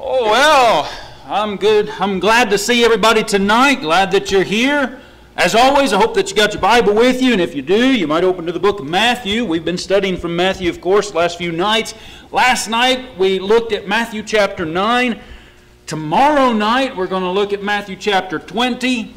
Oh, well, I'm good. I'm glad to see everybody tonight. Glad that you're here. As always, I hope that you got your Bible with you, and if you do, you might open to the book of Matthew. We've been studying from Matthew, of course, last few nights. Last night, we looked at Matthew chapter 9. Tomorrow night, we're going to look at Matthew chapter 20,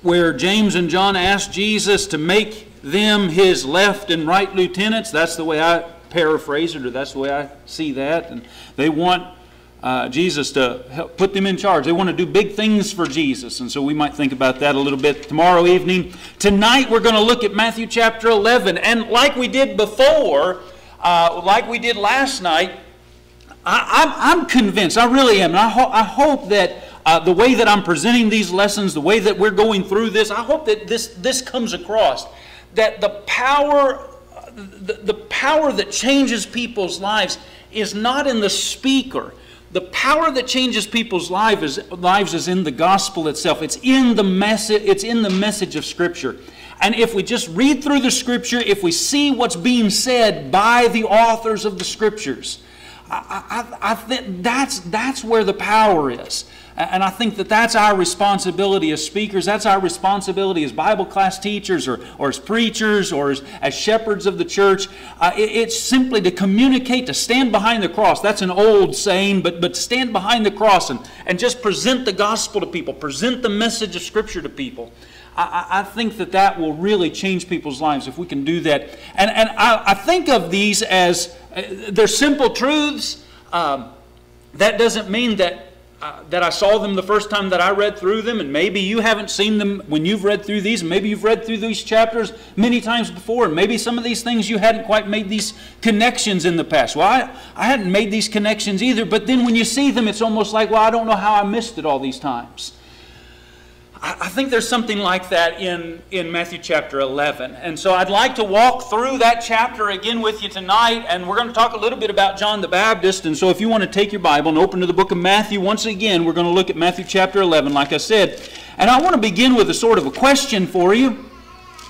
where James and John asked Jesus to make them his left and right lieutenants. That's the way I paraphrase it, or that's the way I see that. And they want uh, Jesus to help put them in charge. They want to do big things for Jesus. And so we might think about that a little bit tomorrow evening. Tonight we're going to look at Matthew chapter 11. And like we did before, uh, like we did last night, I, am convinced, I really am, and I, ho- I hope that uh, the way that I'm presenting these lessons, the way that we're going through this, I hope that this, this comes across. That the power, the, the power that changes people's lives is not in the speaker, the power that changes people's life is, lives is in the gospel itself. It's in the message, it's in the message of Scripture. And if we just read through the Scripture, if we see what's being said by the authors of the Scriptures, I, I, I think that's, that's where the power is. And I think that that's our responsibility as speakers. That's our responsibility as Bible class teachers or, or as preachers or as, as shepherds of the church. Uh, it, it's simply to communicate, to stand behind the cross. That's an old saying, but, but stand behind the cross and, and just present the gospel to people, present the message of Scripture to people. I, I think that that will really change people's lives if we can do that. And, and I, I think of these as they're simple truths. Um, that doesn't mean that uh, that I saw them the first time that I read through them, and maybe you haven't seen them when you've read through these, and maybe you've read through these chapters many times before, and maybe some of these things you hadn't quite made these connections in the past. Well, I, I hadn't made these connections either, but then when you see them, it's almost like, well, I don't know how I missed it all these times. I think there's something like that in, in Matthew chapter 11. And so I'd like to walk through that chapter again with you tonight, and we're going to talk a little bit about John the Baptist. And so if you want to take your Bible and open to the book of Matthew once again, we're going to look at Matthew chapter 11, like I said. And I want to begin with a sort of a question for you.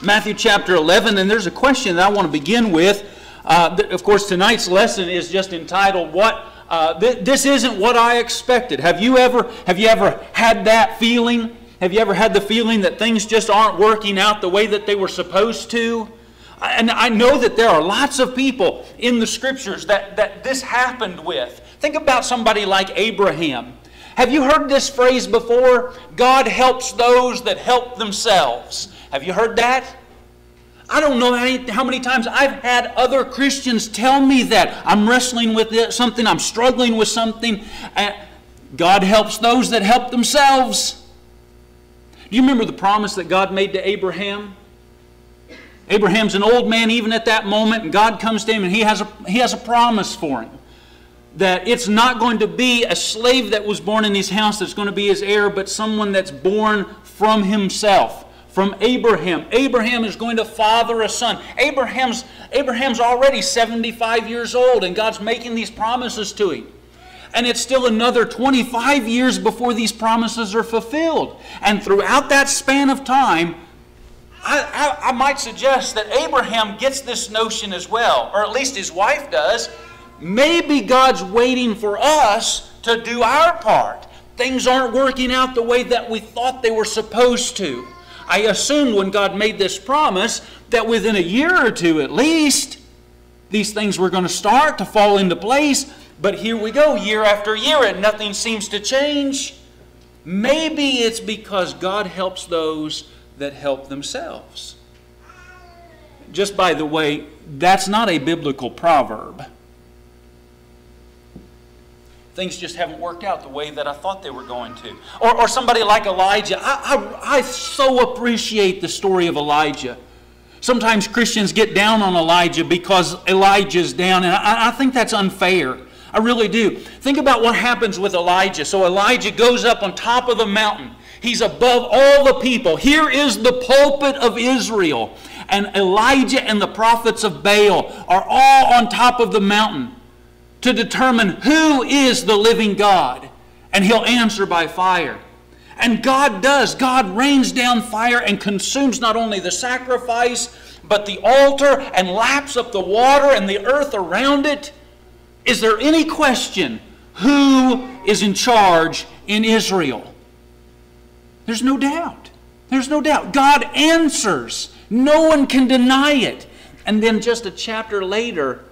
Matthew chapter 11, and there's a question that I want to begin with. Uh, of course, tonight's lesson is just entitled, What? Uh, th- this isn't what I expected. Have you ever have you ever had that feeling? Have you ever had the feeling that things just aren't working out the way that they were supposed to? And I know that there are lots of people in the scriptures that, that this happened with. Think about somebody like Abraham. Have you heard this phrase before? God helps those that help themselves. Have you heard that? I don't know how many times I've had other Christians tell me that. I'm wrestling with something, I'm struggling with something. God helps those that help themselves. Do you remember the promise that God made to Abraham? Abraham's an old man even at that moment, and God comes to him and he has a, he has a promise for him. That it's not going to be a slave that was born in his house that's going to be his heir, but someone that's born from himself, from Abraham. Abraham is going to father a son. Abraham's, Abraham's already 75 years old, and God's making these promises to him and it's still another 25 years before these promises are fulfilled. And throughout that span of time, I, I, I, might suggest that Abraham gets this notion as well, or at least his wife does. Maybe God's waiting for us to do our part. Things aren't working out the way that we thought they were supposed to. I assumed when God made this promise that within a year or two at least, these things were going to start to fall into place. But here we go, year after year, and nothing seems to change. Maybe it's because God helps those that help themselves. Just by the way, that's not a biblical proverb. Things just haven't worked out the way that I thought they were going to. Or, or somebody like Elijah. I, I, I so appreciate the story of Elijah. Sometimes Christians get down on Elijah because Elijah's down, and I, I think that's unfair. I really do. Think about what happens with Elijah. So Elijah goes up on top of the mountain. He's above all the people. Here is the pulpit of Israel. And Elijah and the prophets of Baal are all on top of the mountain to determine who is the living God. And he'll answer by fire. And God does. God rains down fire and consumes not only the sacrifice, but the altar and laps up the water and the earth around it. Is there any question who is in charge in Israel. There's no doubt. There's no doubt. God answers. No one can deny it. And then just a chapter later,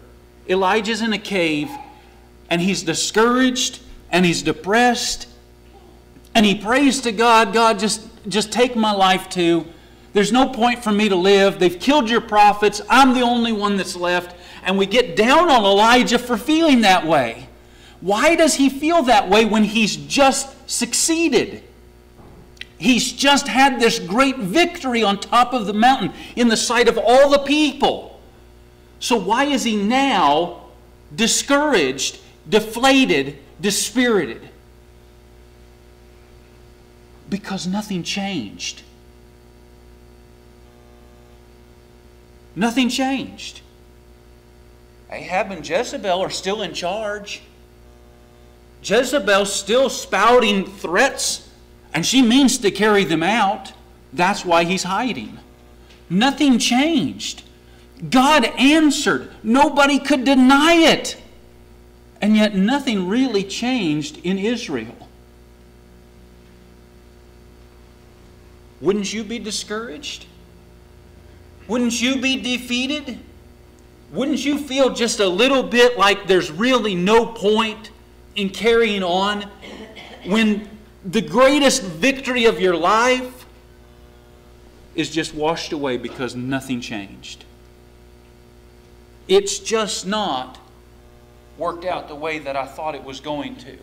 Elijah's in a cave and he's discouraged and he's depressed and he prays to God, God, just, just take my life too. There's no point for me to live. They've killed your prophets. I'm the only one that's left. And we get down on Elijah for feeling that way. Why does he feel that way when he's just succeeded? He's just had this great victory on top of the mountain in the sight of all the people. So, why is he now discouraged, deflated, dispirited? Because nothing changed. Nothing changed. Ahab and Jezebel are still in charge. Jezebel's still spouting threats, and she means to carry them out. That's why he's hiding. Nothing changed. God answered. Nobody could deny it. And yet, nothing really changed in Israel. Wouldn't you be discouraged? Wouldn't you be defeated? Wouldn't you feel just a little bit like there's really no point in carrying on when the greatest victory of your life is just washed away because nothing changed? It's just not worked out the way that I thought it was going to.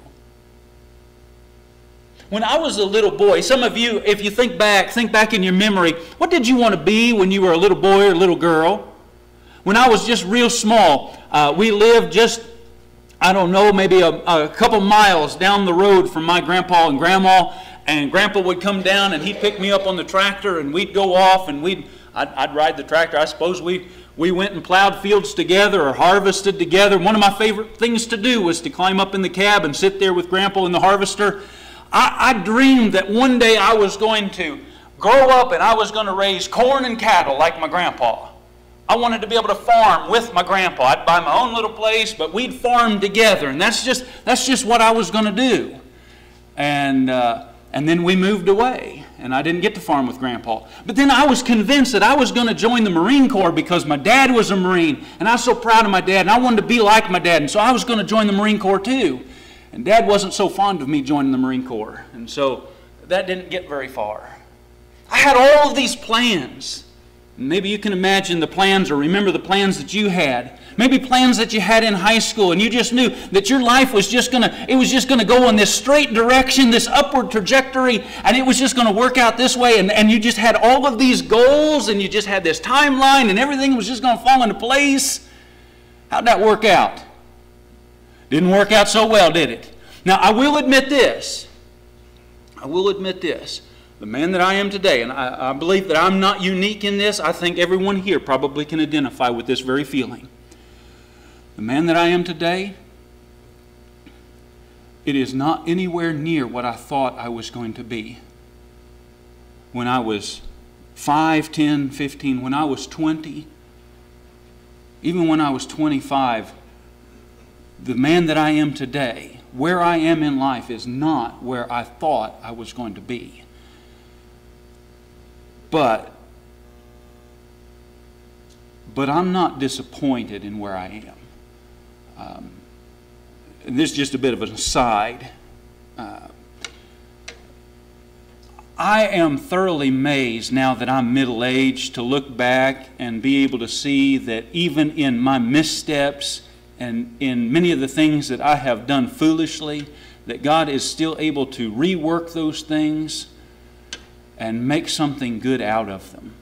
When I was a little boy, some of you, if you think back, think back in your memory, what did you want to be when you were a little boy or a little girl? When I was just real small, uh, we lived just, I don't know, maybe a, a couple miles down the road from my grandpa and grandma, and grandpa would come down and he'd pick me up on the tractor and we'd go off and we'd, I'd, I'd ride the tractor. I suppose we we went and plowed fields together or harvested together. One of my favorite things to do was to climb up in the cab and sit there with Grandpa in the harvester. I, I dreamed that one day I was going to grow up and I was going to raise corn and cattle like my grandpa. I wanted to be able to farm with my grandpa. I'd buy my own little place, but we'd farm together, and that's just that's just what I was going to do. And uh, and then we moved away, and I didn't get to farm with Grandpa. But then I was convinced that I was going to join the Marine Corps because my dad was a Marine, and I was so proud of my dad, and I wanted to be like my dad, and so I was going to join the Marine Corps too. And Dad wasn't so fond of me joining the Marine Corps, and so that didn't get very far. I had all of these plans. Maybe you can imagine the plans or remember the plans that you had. Maybe plans that you had in high school and you just knew that your life was just going to it was just going to go in this straight direction, this upward trajectory, and it was just going to work out this way and, and you just had all of these goals and you just had this timeline and everything was just going to fall into place. How'd that work out? Didn't work out so well, did it? Now, I will admit this. I will admit this. The man that I am today, and I, I, believe that I'm not unique in this, I think everyone here probably can identify with this very feeling. The man that I am today, it is not anywhere near what I thought I was going to be. When I was 5, 10, 15, when I was 20, even when I was 25, the man that I am today, where I am in life, is not where I thought I was going to be. But but I'm not disappointed in where I am. Um, this is just a bit of an aside. Uh, I am thoroughly amazed now that I'm middle aged to look back and be able to see that even in my missteps and in many of the things that I have done foolishly, that God is still able to rework those things and make something good out of them.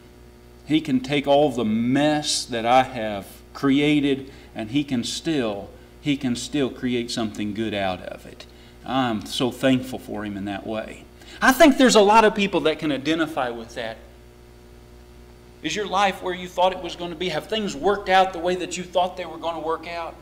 He can take all the mess that I have created and he can still he can still create something good out of it. I'm so thankful for him in that way. I think there's a lot of people that can identify with that. Is your life where you thought it was going to be? Have things worked out the way that you thought they were going to work out?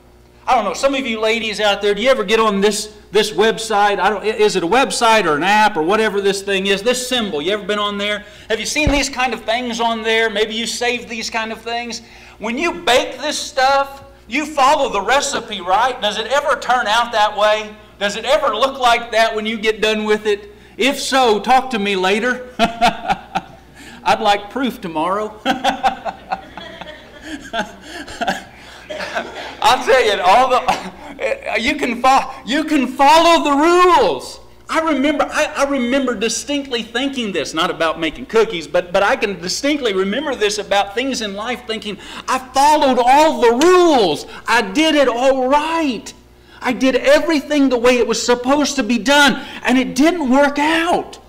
I don't know. Some of you ladies out there, do you ever get on this this website? I don't. Is it a website or an app or whatever this thing is? This symbol. You ever been on there? Have you seen these kind of things on there? Maybe you save these kind of things. When you bake this stuff, you follow the recipe, right? Does it ever turn out that way? Does it ever look like that when you get done with it? If so, talk to me later. I'd like proof tomorrow. I'll tell you, all the you can follow you can follow the rules. I remember I, I, remember distinctly thinking this, not about making cookies, but, but I can distinctly remember this about things in life thinking, I followed all the rules. I did it all right. I did everything the way it was supposed to be done, and it didn't work out.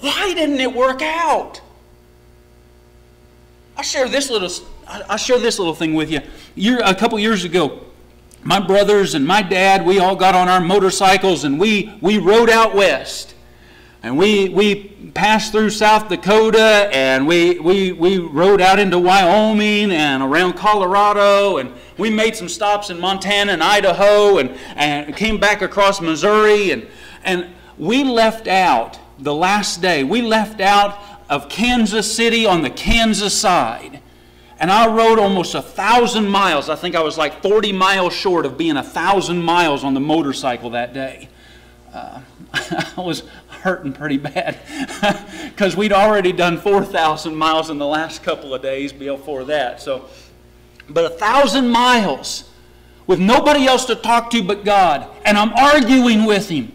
Why didn't it work out? I'll share this little I'll share this little thing with you. Year, a couple years ago, my brothers and my dad, we all got on our motorcycles and we, we rode out west. And we, we passed through South Dakota and we, we, we rode out into Wyoming and around Colorado and we made some stops in Montana and Idaho and, and came back across Missouri and, and we left out the last day, we left out of Kansas City on the Kansas side. And I rode almost a thousand miles. I think I was like 40 miles short of being a thousand miles on the motorcycle that day. Uh, I was hurting pretty bad because we'd already done 4,000 miles in the last couple of days before that. So, but a thousand miles with nobody else to talk to but God, and I'm arguing with Him.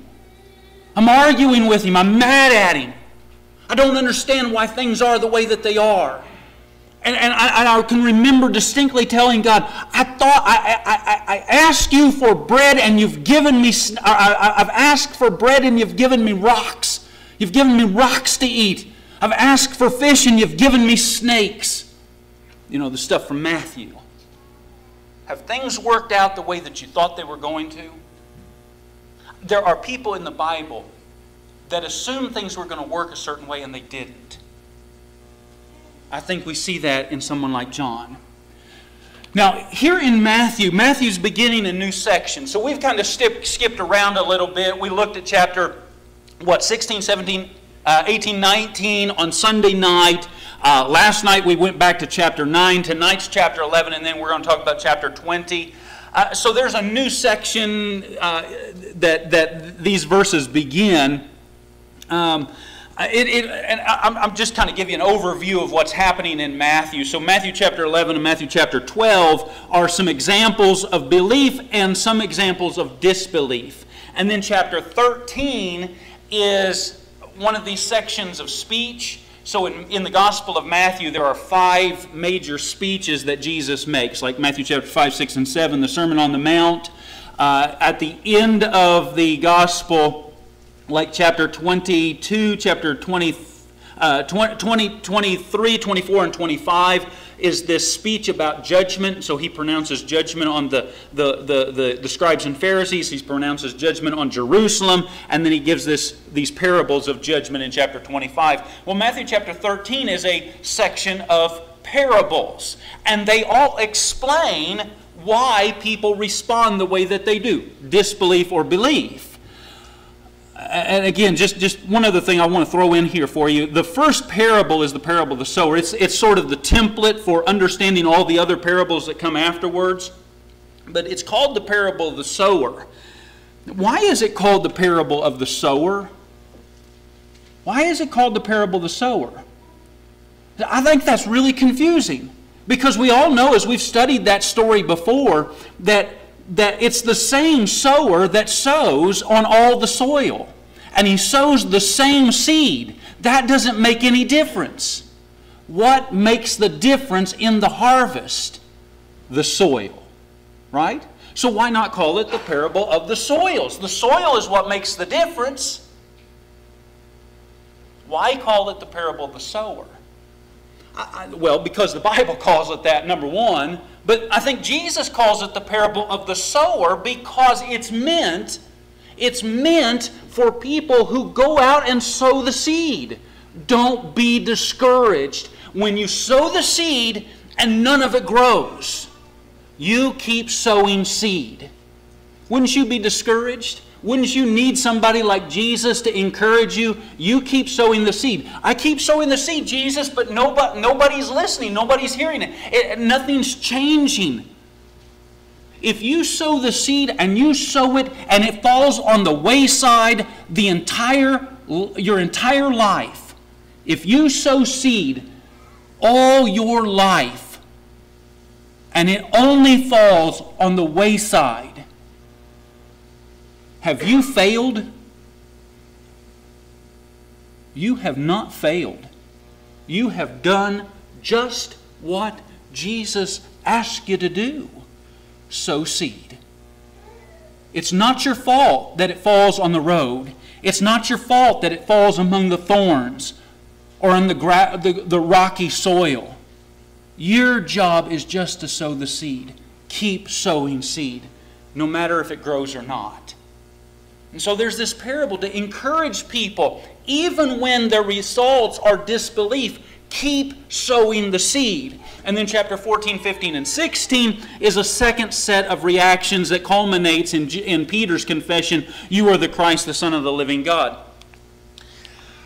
I'm arguing with Him. I'm mad at Him. I don't understand why things are the way that they are. And, and I, I, can remember distinctly telling God, I thought, I, I, I asked you for bread and you've given me, I, I've asked for bread and you've given me rocks. You've given me rocks to eat. I've asked for fish and you've given me snakes. You know, the stuff from Matthew. Have things worked out the way that you thought they were going to? There are people in the Bible that assumed things were going to work a certain way and they didn't. I think we see that in someone like John. Now, here in Matthew, Matthew's beginning a new section. So we've kind of skipped around a little bit. We looked at chapter, what, 16, 17, uh, 18, 19 on Sunday night. Uh, last night we went back to chapter 9. Tonight's chapter 11, and then we're going to talk about chapter 20. Uh, so there's a new section uh, that, that these verses begin. Um, it, it, and I'm, I'm just kind of giving you an overview of what's happening in Matthew. So, Matthew chapter 11 and Matthew chapter 12 are some examples of belief and some examples of disbelief. And then, chapter 13 is one of these sections of speech. So, in, in the Gospel of Matthew, there are five major speeches that Jesus makes, like Matthew chapter 5, 6, and 7, the Sermon on the Mount. Uh, at the end of the Gospel, like chapter 22, chapter 20, uh, 20, 23, 24, and 25 is this speech about judgment. So he pronounces judgment on the, the, the, the, the scribes and Pharisees. He pronounces judgment on Jerusalem. And then he gives this, these parables of judgment in chapter 25. Well, Matthew chapter 13 is a section of parables. And they all explain why people respond the way that they do disbelief or belief and again, just, just one other thing I want to throw in here for you. The first parable is the parable of the sower. It's, it's sort of the template for understanding all the other parables that come afterwards. But it's called the parable of the sower. Why is it called the parable of the sower? Why is it called the parable of the sower? I think that's really confusing because we all know, as we've studied that story before, that that it's the same sower that sows on all the soil. And he sows the same seed. That doesn't make any difference. What makes the difference in the harvest? The soil. Right? So why not call it the parable of the soils? The soil is what makes the difference. Why call it the parable of the sower? I, I, well, because the Bible calls it that, number one. But I think Jesus calls it the parable of the sower because it's meant, it's meant for people who go out and sow the seed. Don't be discouraged when you sow the seed and none of it grows. You keep sowing seed. Wouldn't you be discouraged? Wouldn't you need somebody like Jesus to encourage you? You keep sowing the seed. I keep sowing the seed, Jesus, but nobody, nobody's listening. Nobody's hearing it. it nothing's changing. If you sow the seed and you sow it and it falls on the wayside the entire your entire life, if you sow seed all your life and it only falls on the wayside, have you failed? You have not failed. You have done just what Jesus asked you to do sow seed. It's not your fault that it falls on the road. It's not your fault that it falls among the thorns or on the, gra- the, the rocky soil. Your job is just to sow the seed. Keep sowing seed, no matter if it grows or not. And so there's this parable to encourage people, even when the results are disbelief, keep sowing the seed. And then chapter 14, 15, and 16 is a second set of reactions that culminates in, in Peter's confession You are the Christ, the Son of the living God.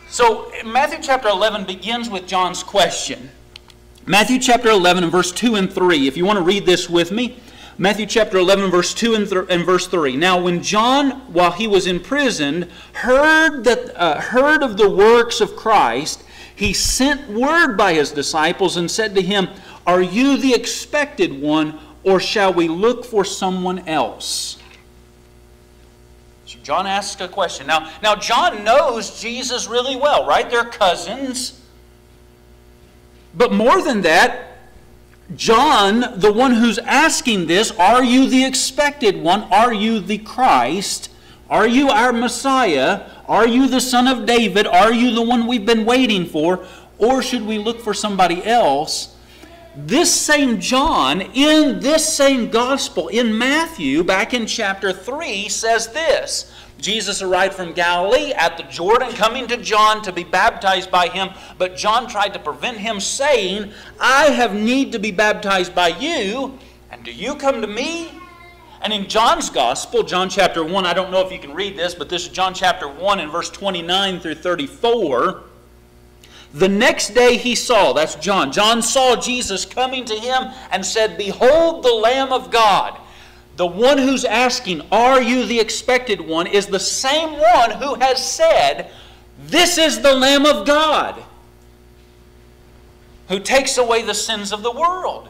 So Matthew chapter 11 begins with John's question. Matthew chapter 11 and verse 2 and 3. If you want to read this with me, Matthew chapter 11, verse 2 and, th- and, verse 3. Now, when John, while he was imprisoned, heard, that, uh, heard of the works of Christ, he sent word by his disciples and said to him, Are you the expected one, or shall we look for someone else? So John asks a question. Now, now John knows Jesus really well, right? They're cousins. But more than that, John, the one who's asking this, are you the expected one? Are you the Christ? Are you our Messiah? Are you the Son of David? Are you the one we've been waiting for? Or should we look for somebody else? This same John, in this same gospel, in Matthew, back in chapter 3, says this Jesus arrived from Galilee at the Jordan, coming to John to be baptized by him. But John tried to prevent him, saying, I have need to be baptized by you, and do you come to me? And in John's Gospel, John chapter 1, I don't know if you can read this, but this is John chapter 1 and verse 29 through 34. The next day he saw, that's John, John saw Jesus coming to him and said, Behold the Lamb of God the one who's asking, Are you the expected one? is the same one who has said, This is the Lamb of God who takes away the sins of the world.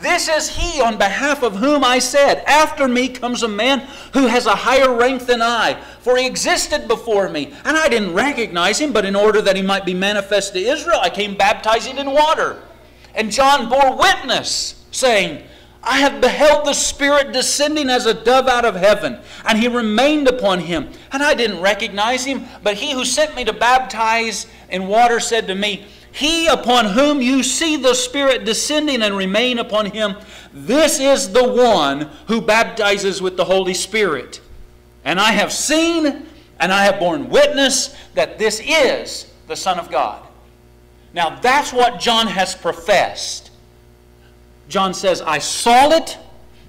This is he on behalf of whom I said, After me comes a man who has a higher rank than I, for he existed before me, and I didn't recognize him, but in order that he might be manifest to Israel, I came baptizing in water. And John bore witness, saying, I have beheld the Spirit descending as a dove out of heaven, and he remained upon him. And I didn't recognize him, but he who sent me to baptize in water said to me, He upon whom you see the Spirit descending and remain upon him, this is the one who baptizes with the Holy Spirit. And I have seen and I have borne witness that this is the Son of God. Now that's what John has professed. John says, I saw it,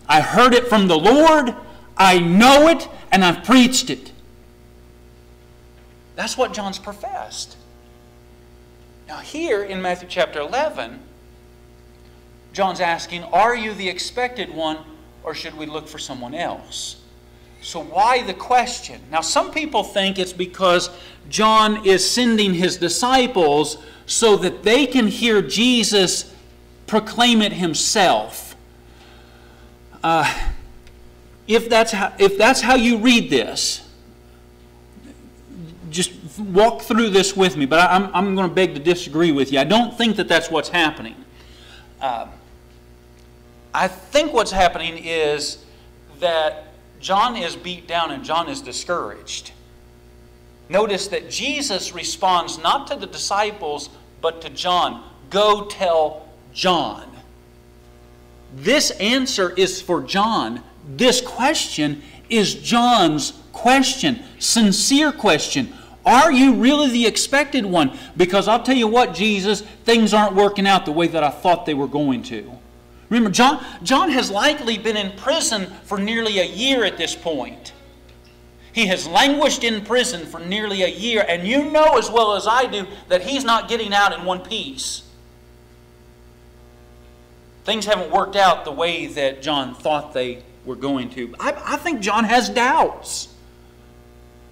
I heard it from the Lord, I know it, and I've preached it. That's what John's professed. Now, here in Matthew chapter 11, John's asking, Are you the expected one, or should we look for someone else? So, why the question? Now, some people think it's because John is sending his disciples so that they can hear Jesus proclaim it himself. Uh, if, that's how, if that's how you read this, walk through this with me, but I'm, I'm going to beg to disagree with you. I don't think that that's what's happening. Uh, I think what's happening is that John is beat down and John is discouraged. Notice that Jesus responds not to the disciples, but to John. Go tell John. This answer is for John. This question is John's question, sincere question. Are you really the expected one? Because I'll tell you what, Jesus, things aren't working out the way that I thought they were going to. Remember, John, John has likely been in prison for nearly a year at this point. He has languished in prison for nearly a year, and you know as well as I do that he's not getting out in one piece. things haven't worked out the way that John thought they were going to. I, I think John has doubts.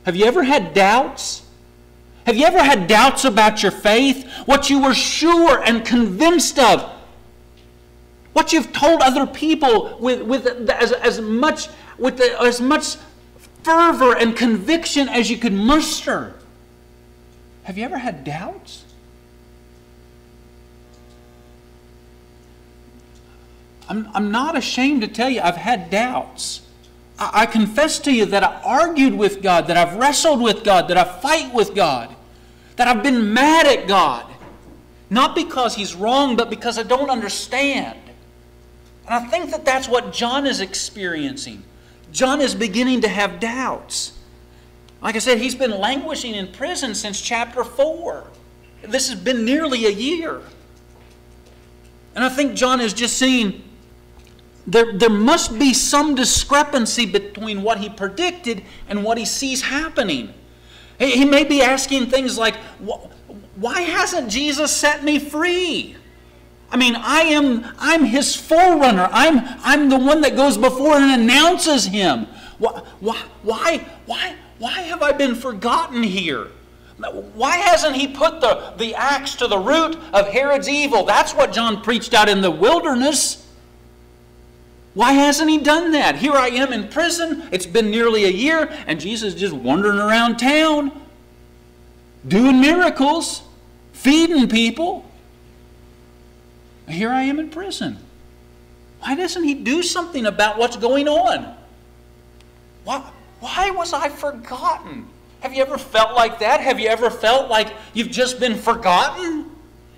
Have you ever had doubts? Have you ever had doubts about your faith? What you were sure and convinced of? What you've told other people with, with as, as much with the, as much fervor and conviction as you could muster? Have you ever had doubts? I'm, I'm not ashamed to tell you I've had doubts. I, I confess to you that I argued with God, that I've wrestled with God, that I fight with God that I've been mad at God. Not because He's wrong, but because I don't understand. And I think that that's what John is experiencing. John is beginning to have doubts. Like I said, he's been languishing in prison since chapter 4. This has been nearly a year. And I think John is just seeing there, there must be some discrepancy between what he predicted and what he sees happening. He may be asking things like, why hasn't Jesus set me free? I mean, I am I'm his forerunner. I'm I'm the one that goes before and announces him. Why why why why, have I been forgotten here? Why hasn't he put the, the axe to the root of Herod's evil? That's what John preached out in the wilderness. Why hasn't he done that? Here I am in prison. It's been nearly a year, and Jesus is just wandering around town, doing miracles, feeding people. Here I am in prison. Why doesn't he do something about what's going on? Why, why was I forgotten? Have you ever felt like that? Have you ever felt like you've just been forgotten?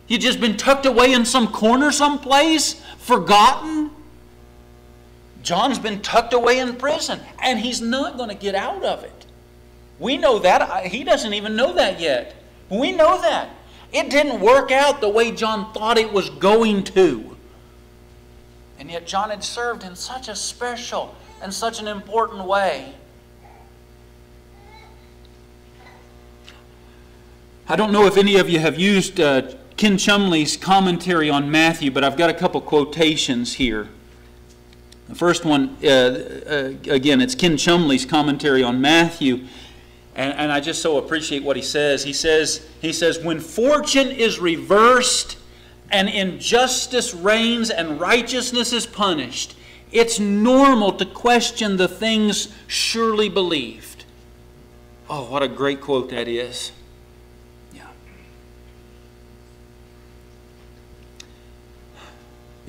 You've just been tucked away in some corner someplace, forgotten? John's been tucked away in prison, and he's not going to get out of it. We know that. He doesn't even know that yet. We know that. It didn't work out the way John thought it was going to. And yet, John had served in such a special and such an important way. I don't know if any of you have used uh, Ken Chumbley's commentary on Matthew, but I've got a couple quotations here. The first one, uh, uh, again, it's Ken Chumbley's commentary on Matthew. And, and I just so appreciate what he says. He says, he says, when fortune is reversed and injustice reigns and righteousness is punished, it's normal to question the things surely believed. Oh, what a great quote that is.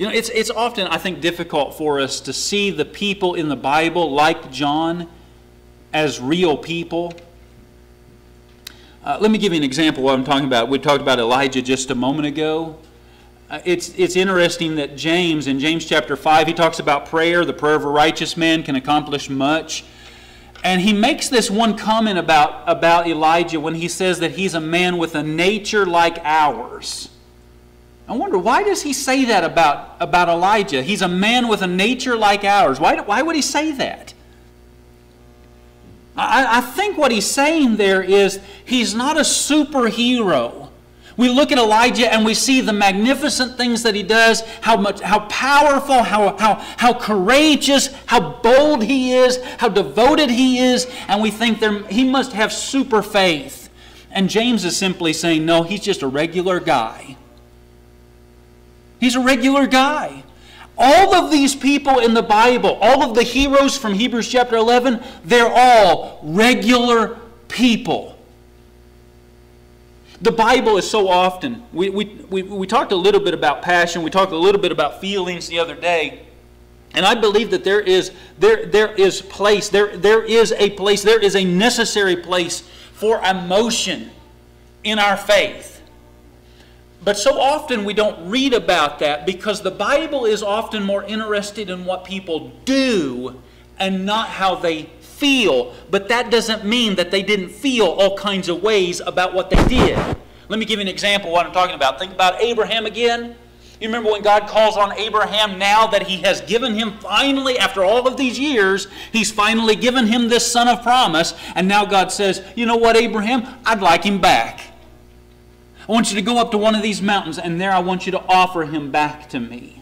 You know, it's, it's often, I think, difficult for us to see the people in the Bible, like John, as real people. Uh, let me give you an example of what I'm talking about. We talked about Elijah just a moment ago. Uh, it's, it's interesting that James, in James chapter 5, he talks about prayer. The prayer of a righteous man can accomplish much. And he makes this one comment about, about Elijah when he says that he's a man with a nature like ours. I wonder, why does he say that about, about Elijah? He's a man with a nature like ours. Why, why would he say that? I, I think what he's saying there is he's not a superhero. We look at Elijah and we see the magnificent things that he does, how much how powerful, how, how, how courageous, how bold he is, how devoted he is, and we think there, he must have super faith. And James is simply saying, no, he's just a regular guy. He's a regular guy. All of these people in the Bible, all of the heroes from Hebrews chapter 11, they're all regular people. The Bible is so often, we, we, we, we talked a little bit about passion, we talked a little bit about feelings the other day. And I believe that there is, there, there is place, there, there is a place, there is a necessary place for emotion in our faith. But so often we don't read about that because the Bible is often more interested in what people do and not how they feel. But that doesn't mean that they didn't feel all kinds of ways about what they did. Let me give you an example of what I'm talking about. Think about Abraham again. You remember when God calls on Abraham now that he has given him finally, after all of these years, he's finally given him this son of promise. And now God says, You know what, Abraham? I'd like him back. I want you to go up to one of these mountains, and there I want you to offer him back to me.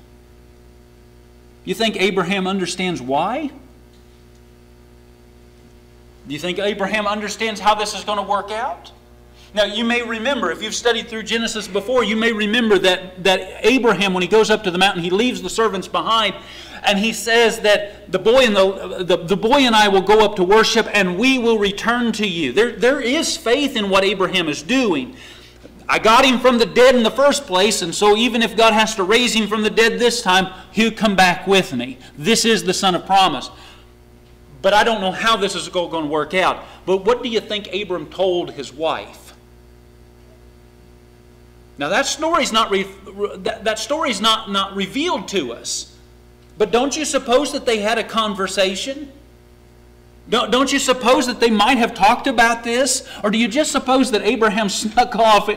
You think Abraham understands why? Do you think Abraham understands how this is going to work out? Now, you may remember, if you've studied through Genesis before, you may remember that, that Abraham, when he goes up to the mountain, he leaves the servants behind, and he says that the boy and, the, the, the boy and I will go up to worship, and we will return to you. There, there is faith in what Abraham is doing. I got him from the dead in the first place, and so even if God has to raise him from the dead this time, he'll come back with me. This is the son of promise. But I don't know how this is going to work out. But what do you think Abram told his wife? Now that story's not that, that story's not, not revealed to us. But don't you suppose that they had a conversation? Don't, don't you suppose that they might have talked about this? Or do you just suppose that Abraham snuck off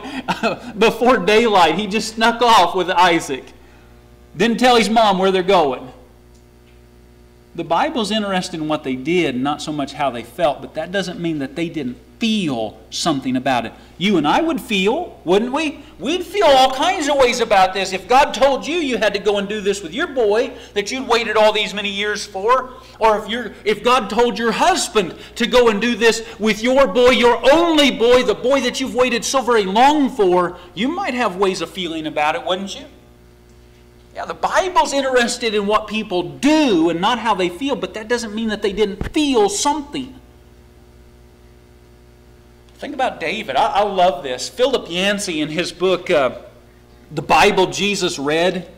before daylight? He just snuck off with Isaac. Didn't tell his mom where they're going. The Bible's interested in what they did, not so much how they felt, but that doesn't mean that they didn't feel something about it. You and I would feel, wouldn't we? We'd feel all kinds of ways about this. If God told you you had to go and do this with your boy that you'd waited all these many years for, or if you're if God told your husband to go and do this with your boy, your only boy, the boy that you've waited so very long for, you might have ways of feeling about it, wouldn't you? Yeah, the Bible's interested in what people do and not how they feel, but that doesn't mean that they didn't feel something. Think about David. I, I love this. Philip Yancey, in his book, uh, The Bible Jesus Read,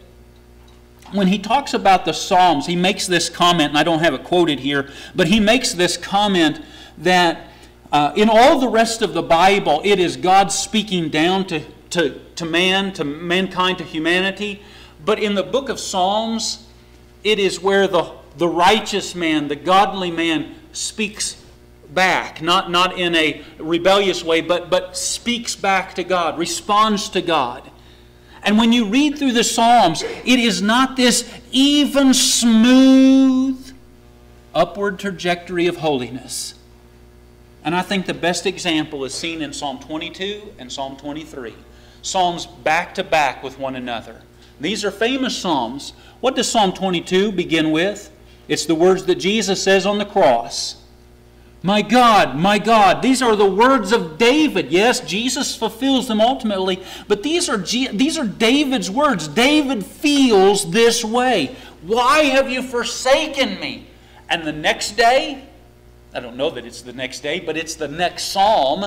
when he talks about the Psalms, he makes this comment, and I don't have it quoted here, but he makes this comment that uh, in all the rest of the Bible, it is God speaking down to, to, to man, to mankind, to humanity. But in the book of Psalms, it is where the, the righteous man, the godly man, speaks back, not, not in a rebellious way, but, but speaks back to God, responds to God. And when you read through the Psalms, it is not this even, smooth, upward trajectory of holiness. And I think the best example is seen in Psalm 22 and Psalm 23. Psalms back to back with one another. These are famous Psalms. What does Psalm 22 begin with? It's the words that Jesus says on the cross. My God, my God. These are the words of David. Yes, Jesus fulfills them ultimately, but these are, these are David's words. David feels this way. Why have you forsaken me? And the next day, I don't know that it's the next day, but it's the next psalm.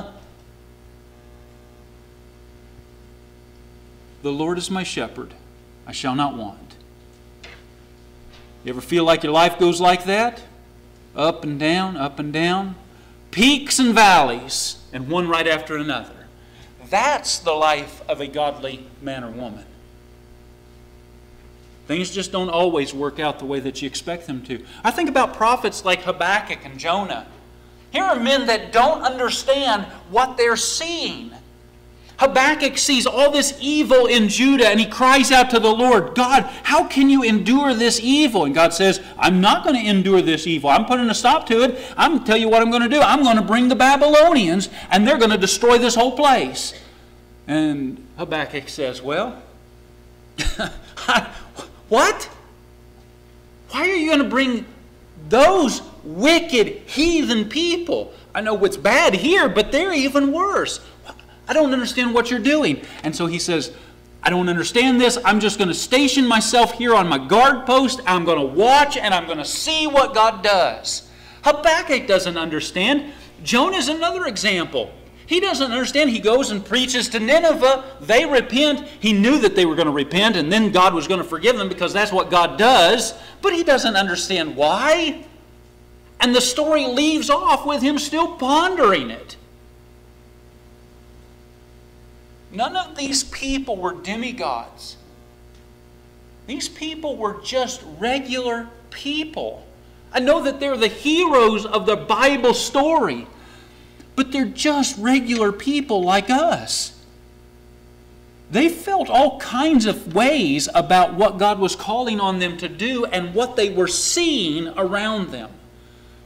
The Lord is my shepherd. I shall not want. You ever feel like your life goes like that? Up and down, up and down. Peaks and valleys, and one right after another. That's the life of a godly man or woman. Things just don't always work out the way that you expect them to. I think about prophets like Habakkuk and Jonah. Here are men that don't understand what they're seeing. Habakkuk sees all this evil in Judah and he cries out to the Lord, God, how can you endure this evil? And God says, I'm not going to endure this evil. I'm putting a stop to it. I'm going to tell you what I'm going to do. I'm going to bring the Babylonians and they're going to destroy this whole place. And Habakkuk says, Well, what? Why are you going to bring those wicked heathen people? I know what's bad here, but they're even worse. I don't understand what you're doing. And so he says, I don't understand this. I'm just going to station myself here on my guard post. I'm going to watch and I'm going to see what God does. Habakkuk doesn't understand. Jonah is another example. He doesn't understand. He goes and preaches to Nineveh. They repent. He knew that they were going to repent and then God was going to forgive them because that's what God does. But he doesn't understand why. And the story leaves off with him still pondering it. None of these people were demigods. These people were just regular people. I know that they're the heroes of the Bible story, but they're just regular people like us. They felt all kinds of ways about what God was calling on them to do and what they were seeing around them.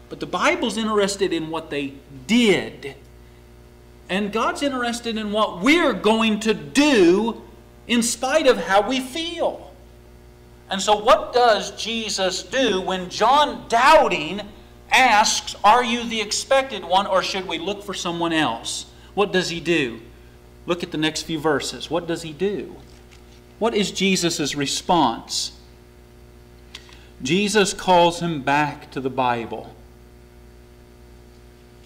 But the Bible's interested in what they did and God's interested in what we're going to do in spite of how we feel. And so, what does Jesus do when John, doubting, asks, Are you the expected one, or should we look for someone else? What does he do? Look at the next few verses. What does he do? What is Jesus' response? Jesus calls him back to the Bible.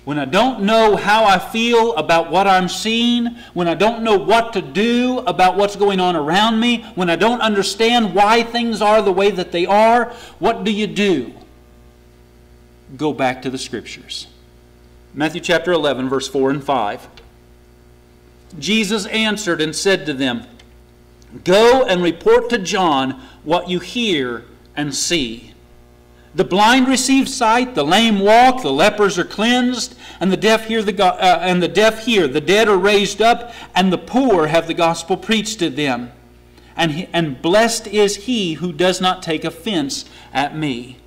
When I don't know how I feel about what I'm seeing, when I don't know what to do about what's going on around me, when I don't understand why things are the way that they are, what do you do? Go back to the Scriptures. Matthew chapter 11, verse 4 and 5. Jesus answered and said to them, Go and report to John what you hear and see. The blind receive sight, the lame walk, the lepers are cleansed, and the deaf hear the uh, and the deaf hear. The dead are raised up, and the poor have the gospel preached to them. And he, and blessed is he who does not take offense at me.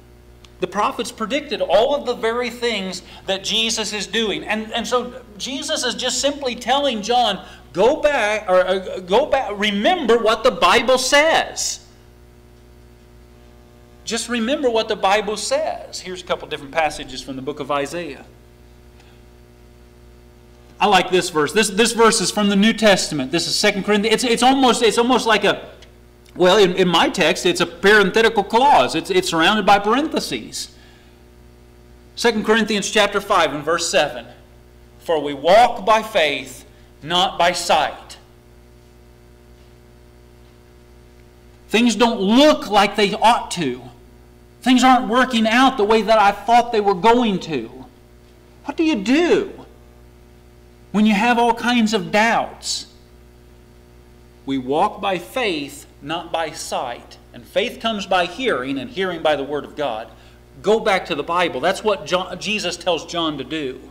The prophets predicted all of the very things that Jesus is doing. And, and so Jesus is just simply telling John, go back, or uh, go back, remember what the Bible says. Just remember what the Bible says. Here's a couple different passages from the book of Isaiah. I like this verse. This, this verse is from the New Testament. This is Second Corinthians. It's, it's, almost, it's almost like a, well, in, in my text, it's a parenthetical clause. It's, it's surrounded by parentheses. 2 Corinthians chapter 5 and verse 7. For we walk by faith, not by sight. Things don't look like they ought to. Things aren't working out the way that I thought they were going to. What do you do when you have all kinds of doubts? We walk by faith, not by sight. And faith comes by hearing, and hearing by the Word of God. Go back to the Bible. That's what John, Jesus tells John to do.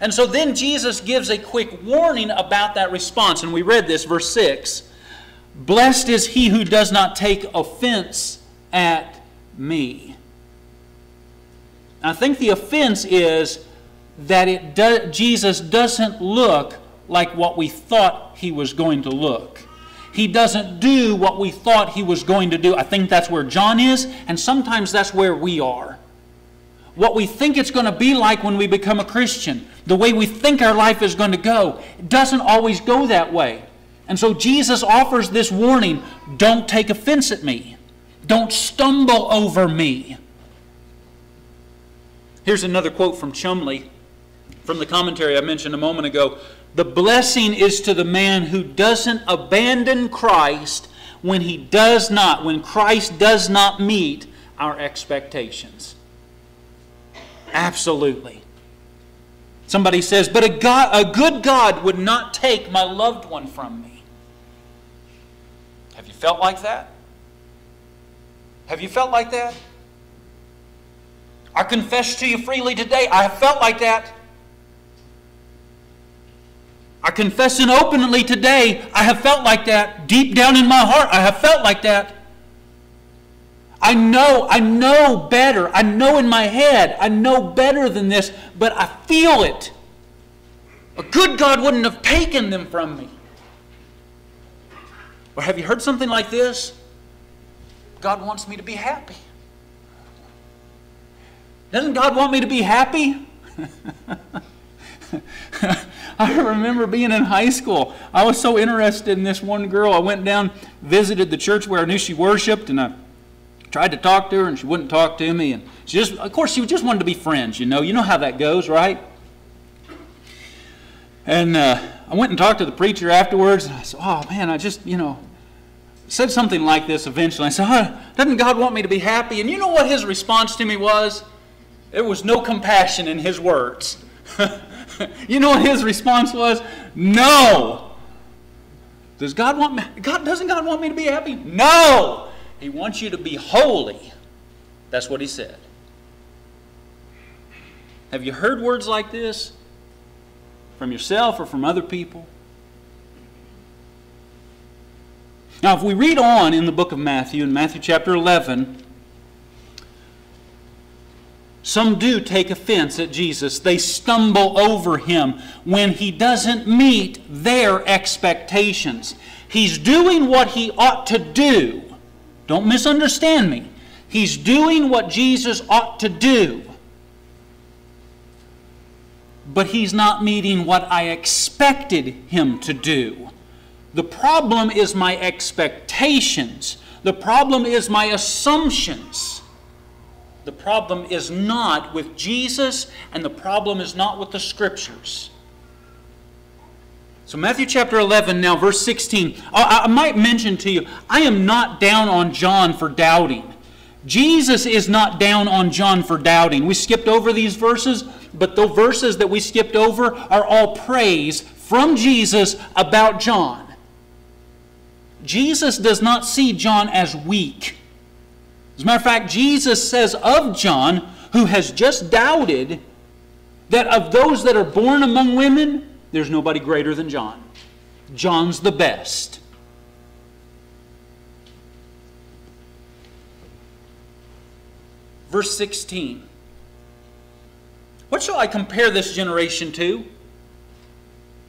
And so then Jesus gives a quick warning about that response. And we read this, verse 6 Blessed is he who does not take offense at me. I think the offense is that it do, Jesus doesn't look like what we thought he was going to look. He doesn't do what we thought he was going to do. I think that's where John is, and sometimes that's where we are. What we think it's going to be like when we become a Christian, the way we think our life is going to go, doesn't always go that way. And so Jesus offers this warning don't take offense at me, don't stumble over me. Here's another quote from Chumbley from the commentary I mentioned a moment ago. The blessing is to the man who doesn't abandon Christ when he does not, when Christ does not meet our expectations. Absolutely. Somebody says, but a, God, a good God would not take my loved one from me. Have you felt like that? Have you felt like that? I confess to you freely today, I have felt like that. I confess and openly today, I have felt like that. Deep down in my heart, I have felt like that. I know, I know better. I know in my head, I know better than this, but I feel it. A good God wouldn't have taken them from me. Or have you heard something like this? God wants me to be happy. Doesn't God want me to be happy? I remember being in high school. I was so interested in this one girl. I went down, visited the church where I knew she worshiped, and I tried to talk to her, and she wouldn't talk to me. And she just, of course, she just wanted to be friends. You know, you know how that goes, right? And uh, I went and talked to the preacher afterwards, and I said, "Oh man, I just, you know." Said something like this eventually. I said, oh, Doesn't God want me to be happy? And you know what his response to me was? There was no compassion in his words. you know what his response was? No. Does God want me? God doesn't God want me to be happy? No. He wants you to be holy. That's what he said. Have you heard words like this from yourself or from other people? Now, if we read on in the book of Matthew, in Matthew chapter 11, some do take offense at Jesus. They stumble over him when he doesn't meet their expectations. He's doing what he ought to do, Don't misunderstand me. He's doing what Jesus ought to do. But he's not meeting what I expected him to do. The problem is my expectations. The problem is my assumptions. The problem is not with Jesus, and the problem is not with the Scriptures. So, Matthew chapter 11, now verse 16. I, might mention to you, I am not down on John for doubting. Jesus is not down on John for doubting. We skipped over these verses, but the verses that we skipped over are all praise from Jesus about John. Jesus does not see John as weak. As a matter of fact, Jesus says of John, who has just doubted, that of those that are born among women, there's nobody greater than John. John's the best. Verse 16. What shall I compare this generation to?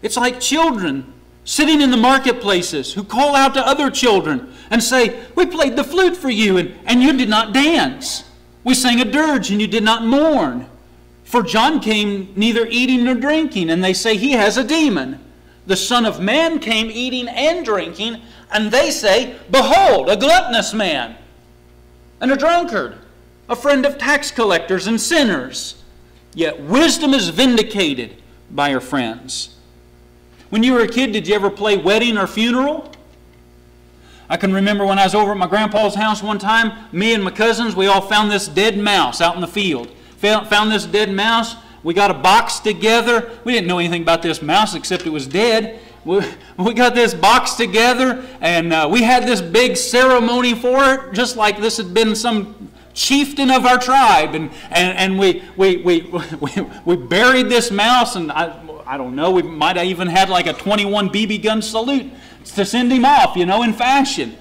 It's like children sitting in the marketplaces who call out to other children and say, We played the flute for you, and, and you did not dance. We sang a dirge, and you did not mourn. For John came neither eating nor drinking, and they say he has a demon. The Son of Man came eating and drinking, and they say, Behold, a gluttonous man, and a drunkard, a friend of tax collectors and sinners. Yet wisdom is vindicated by her friends. When you were a kid, did you ever play wedding or funeral? I can remember when I was over at my grandpa's house one time, me and my cousins, we all found this dead mouse out in the field. Found this dead mouse. We got a box together. We didn't know anything about this mouse except it was dead. We, got this box together and uh, we had this big ceremony for it, just like this had been some chieftain of our tribe. And, and, and we, we, we, we, we buried this mouse, and I, I don't know, we might have even had like a 21 BB gun salute to send him off, you know, in fashion.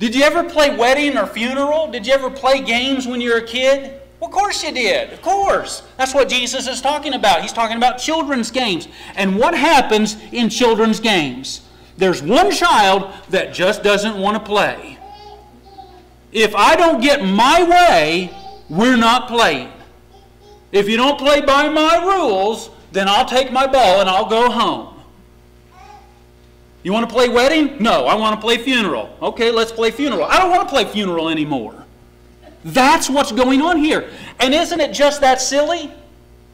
Did you ever play wedding or funeral? Did you ever play games when you were a kid? Well, of course you did. Of course. That's what Jesus is talking about. He's talking about children's games. And what happens in children's games? There's one child that just doesn't want to play. If I don't get my way, we're not playing. If you don't play by my rules, then I'll take my ball and I'll go home. You want to play wedding? No, I want to play funeral. Okay, let's play funeral. I don't want to play funeral anymore. That's what's going on here. And isn't it just that silly?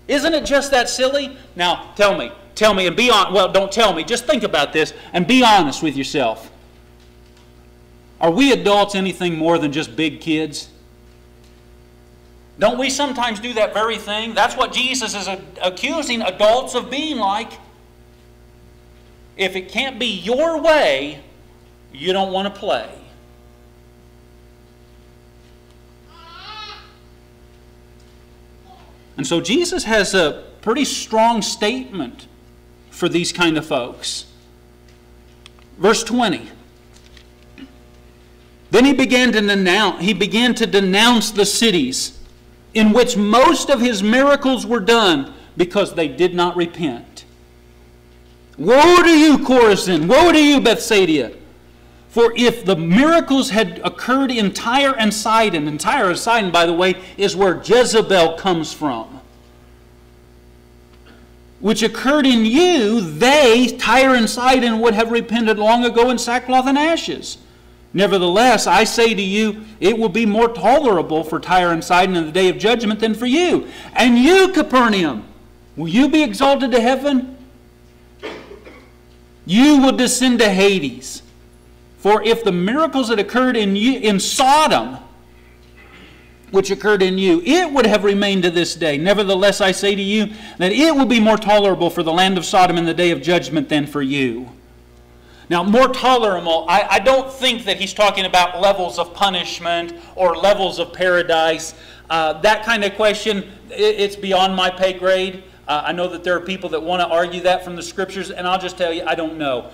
Isn't it just that silly? Now, tell me. Tell me and be on well, don't tell me. Just think about this and be honest with yourself. Are we adults anything more than just big kids? Don't we sometimes do that very thing? That's what Jesus is accusing adults of being like. If it can't be your way, you don't want to play. And so Jesus has a pretty strong statement for these kind of folks. Verse 20. Then he began to denounce, he began to denounce the cities in which most of his miracles were done because they did not repent. Woe to you, Chorazin! Woe to you, Bethsaida! For if the miracles had occurred in Tyre and Sidon, and Tyre and Sidon, by the way, is where Jezebel comes from, which occurred in you, they, Tyre and Sidon, would have repented long ago in sackcloth and ashes. Nevertheless, I say to you, it will be more tolerable for Tyre and Sidon in the day of judgment than for you. And you, Capernaum, will you be exalted to heaven? You will descend to Hades. For if the miracles that occurred in, you, in Sodom, which occurred in you, it would have remained to this day. Nevertheless, I say to you that it will be more tolerable for the land of Sodom in the day of judgment than for you. Now, more tolerable, I, I, don't think that he's talking about levels of punishment or levels of paradise. Uh, that kind of question, it, it's beyond my pay grade. Uh, I know that there are people that want to argue that from the scriptures, and I'll just tell you, I don't know.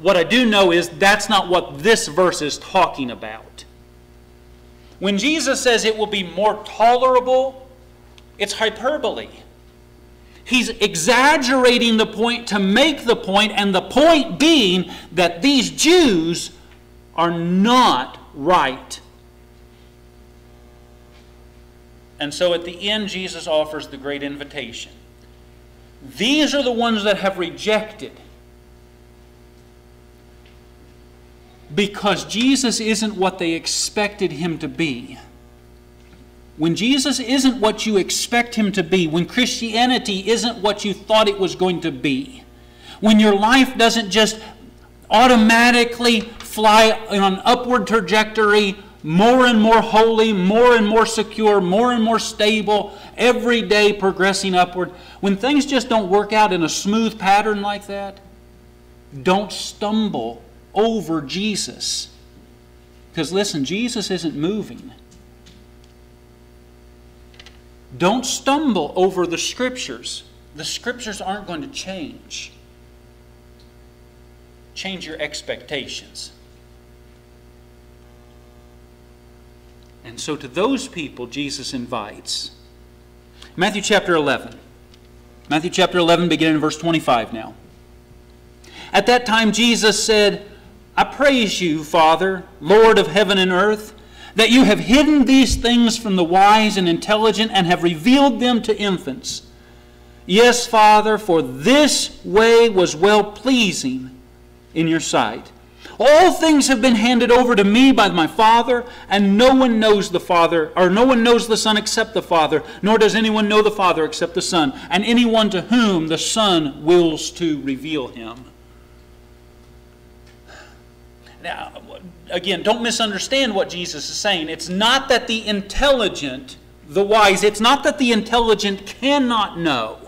What I do know is that's not what this verse is talking about. When Jesus says it will be more tolerable, it's hyperbole. He's exaggerating the point to make the point, and the point being that these Jews are not right. And so at the end, Jesus offers the great invitation. These are the ones that have rejected. Because Jesus isn't what they expected him to be. When Jesus isn't what you expect him to be, when Christianity isn't what you thought it was going to be, when your life doesn't just automatically fly on an upward trajectory, more and more holy, more and more secure, more and more stable, every day progressing upward, when things just don't work out in a smooth pattern like that, don't stumble over Jesus. Because listen, Jesus isn't moving. Don't stumble over the scriptures. The scriptures aren't going to change. Change your expectations. And so to those people, Jesus invites. Matthew chapter 11. Matthew chapter 11, beginning in verse 25 now. At that time, Jesus said, I praise you, Father, Lord of heaven and earth that you have hidden these things from the wise and intelligent and have revealed them to infants. Yes, Father, for this way was well pleasing in your sight. All things have been handed over to me by my Father, and no one knows the Father, or no one knows the Son except the Father, nor does anyone know the Father except the Son, and anyone to whom the Son wills to reveal him. Now, again, don't misunderstand what Jesus is saying. It's not that the intelligent, the wise, it's not that the intelligent cannot know,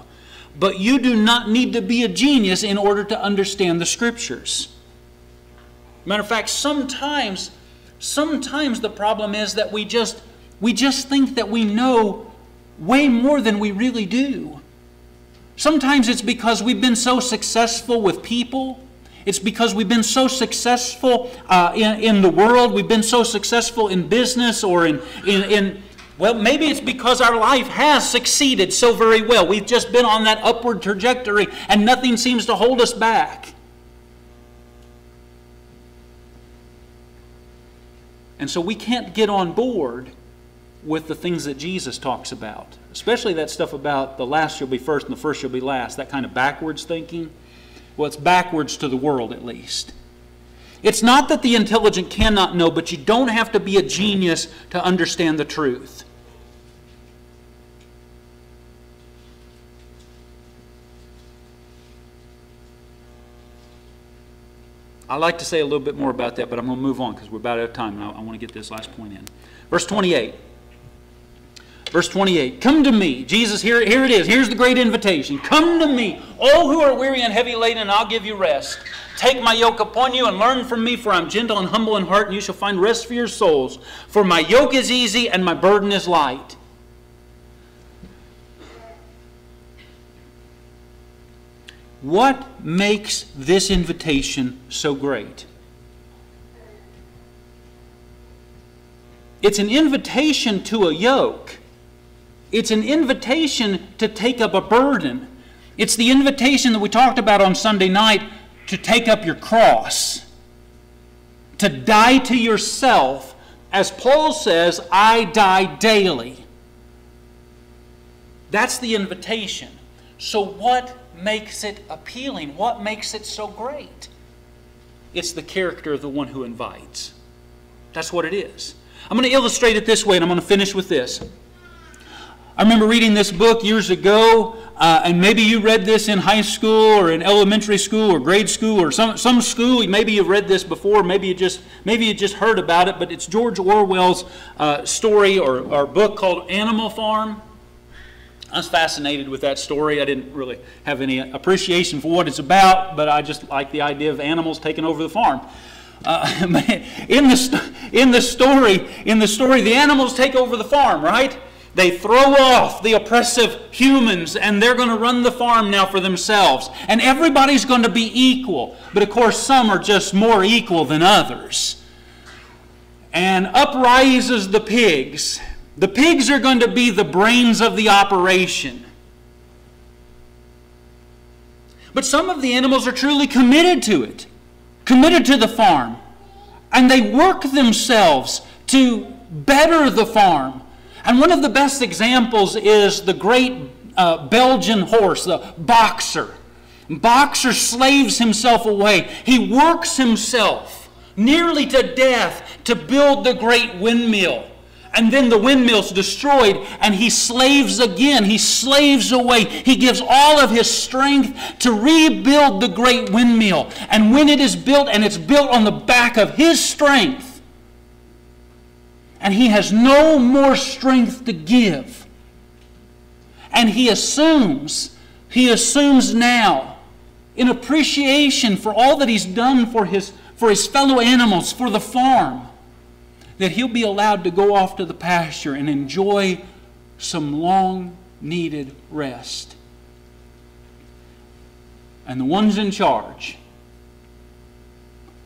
but you do not need to be a genius in order to understand the scriptures. Matter of fact, sometimes, sometimes the problem is that we just we just think that we know way more than we really do. Sometimes it's because we've been so successful with people it's because we've been so successful uh, in, in the world, we've been so successful in business or in, in, in, well, maybe it's because our life has succeeded so very well. We've just been on that upward trajectory and nothing seems to hold us back. And so we can't get on board with the things that Jesus talks about, especially that stuff about the last shall be first and the first shall be last, that kind of backwards thinking. Well, it's backwards to the world, at least. It's not that the intelligent cannot know, but you don't have to be a genius to understand the truth. I'd like to say a little bit more about that, but I'm going to move on because we're about out of time, and I, I want to get this last point in. Verse 28. Verse 28 Come to me. Jesus, here, here it is. Here's the great invitation. Come to me, all who are weary and heavy laden, and I'll give you rest. Take my yoke upon you and learn from me, for I'm gentle and humble in heart, and you shall find rest for your souls. For my yoke is easy and my burden is light. What makes this invitation so great? It's an invitation to a yoke. It's an invitation to take up a burden. It's the invitation that we talked about on Sunday night to take up your cross, to die to yourself. As Paul says, I die daily. That's the invitation. So, what makes it appealing? What makes it so great? It's the character of the one who invites. That's what it is. I'm going to illustrate it this way, and I'm going to finish with this. I remember reading this book years ago, uh, and maybe you read this in high school or in elementary school or grade school or some, some school. Maybe you've read this before. Maybe you just maybe you just heard about it. But it's George Orwell's uh, story or, or book called Animal Farm. I was fascinated with that story. I didn't really have any appreciation for what it's about, but I just like the idea of animals taking over the farm. Uh, in the in the story, in the story, the animals take over the farm, right? They throw off the oppressive humans and they're going to run the farm now for themselves. And everybody's going to be equal. But of course, some are just more equal than others. And up rises the pigs. The pigs are going to be the brains of the operation. But some of the animals are truly committed to it, committed to the farm. and they work themselves to better the farm. And one of the best examples is the great uh, Belgian horse, the boxer. Boxer slaves himself away. He works himself nearly to death to build the great windmill. And then the windmill's destroyed, and he slaves again. He slaves away. He gives all of his strength to rebuild the great windmill. And when it is built, and it's built on the back of his strength, and he has no more strength to give, and he assumes, he assumes now, in appreciation for all that he's done for his, for his fellow animals, for the farm, that he'll be allowed to go off to the pasture and enjoy some long needed rest. And the ones in charge,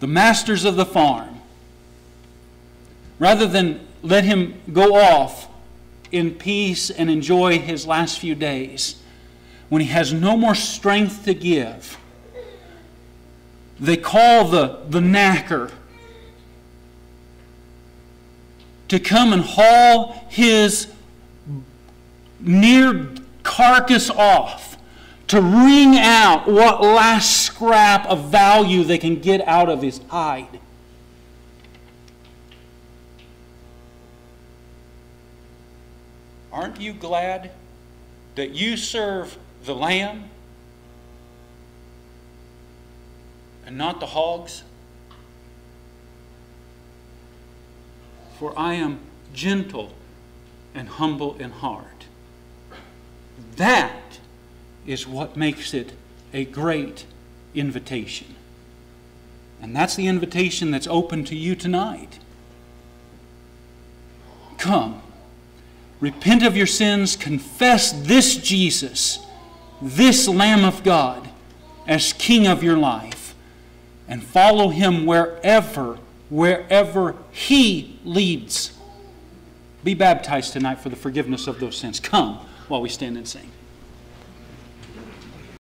the masters of the farm, rather than let him go off in peace and enjoy his last few days, when he has no more strength to give, they call the, the knacker to come and haul his near carcass off to wring out what last scrap of value they can get out of his hide. Aren't you glad that you serve the lamb and not the hogs? For I am gentle and humble in heart. That is what makes it a great invitation. And that's the invitation that's open to you tonight. Come, repent of your sins, confess this Jesus, this Lamb of God, as King of your life, and follow him wherever wherever He leads. Be baptized tonight for the forgiveness of those sins. Come while we stand and sing.